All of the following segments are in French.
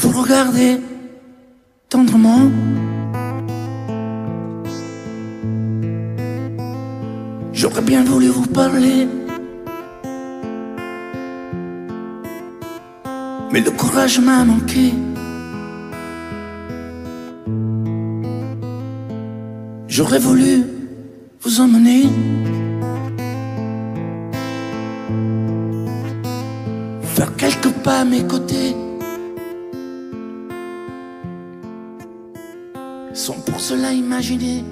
vous regardez tendrement. J'aurais bien voulu vous parler. Mais le courage m'a manqué. J'aurais voulu vous emmener. Faire quelques pas à mes côtés. Sans pour cela imaginer.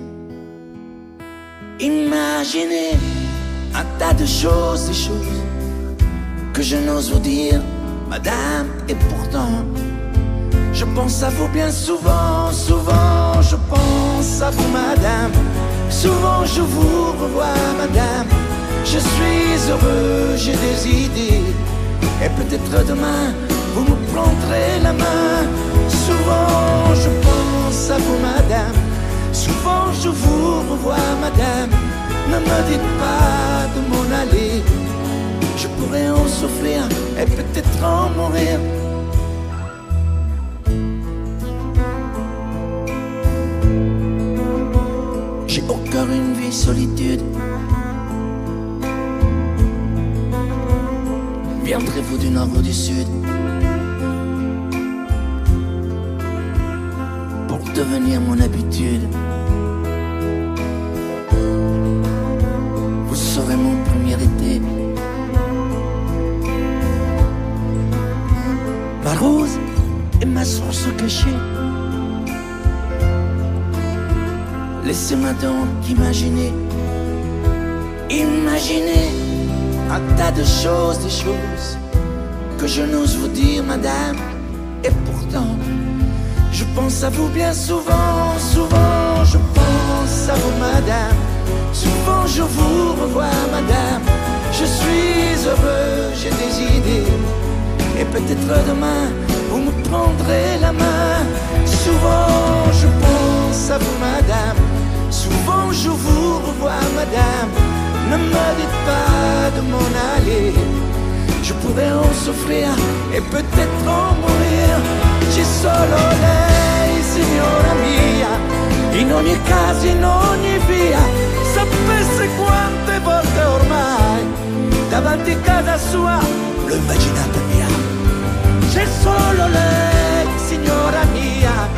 Imaginez un tas de choses, des choses que je n'ose vous dire, madame, et pourtant, je pense à vous bien souvent, souvent, je pense à vous, madame. Souvent je vous revois, madame. Je suis heureux, j'ai des idées, et peut-être demain, vous me prendrez la main. Souvent madame. Souvent je vous revois, madame. Ne me dites pas de m'en aller. Je pourrais en souffrir et peut-être en mourir. J'ai cœur une vie solitude. Viendrez-vous du nord ou du sud? Pour devenir mon habitude? Vous serez mon premier été. Ma rose est ma source cachée. Laissez-moi donc imaginer, imaginer un tas de choses, des choses que je n'ose vous dire, madame. Et pourtant, pense à vous bien souvent, souvent, je pense à vous, madame. Souvent je vous revois, madame. Je suis heureux, j'ai des idées. Et peut-être demain, vous me prendrez la main. Souvent je pense à vous, madame. Souvent je vous revois, madame. Ne me dites pas de m'en aller. Je pourrais en souffrir et peut-être en mourir. Caso, in ogni via. Sapesse quante volte ormai davanti a casa sua l'ho immaginata mia. C'è solo lei, signora mia.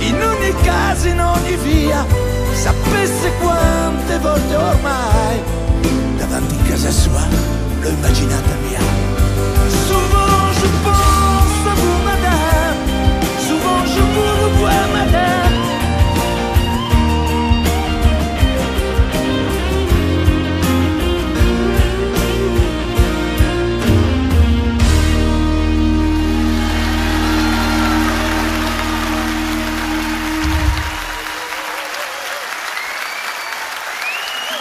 In ogni caso, in ogni via. Sapesse quante volte ormai davanti a casa sua l'ho immaginata mia. Souvent je pense à vous,